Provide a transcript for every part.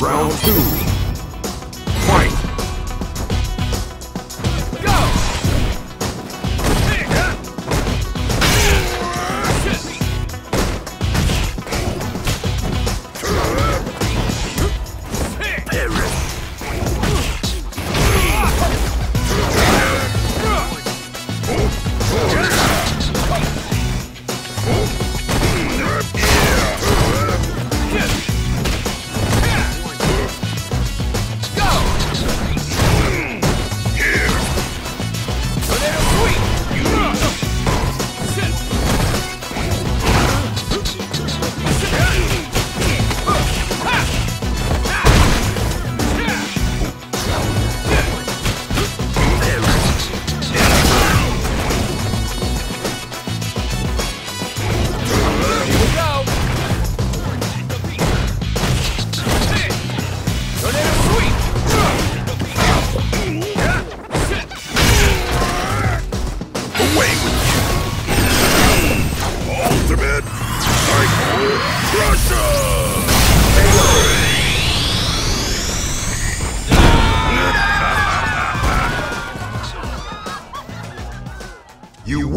Round two.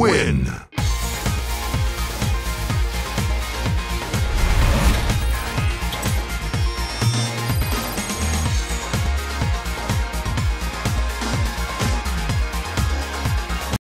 Win!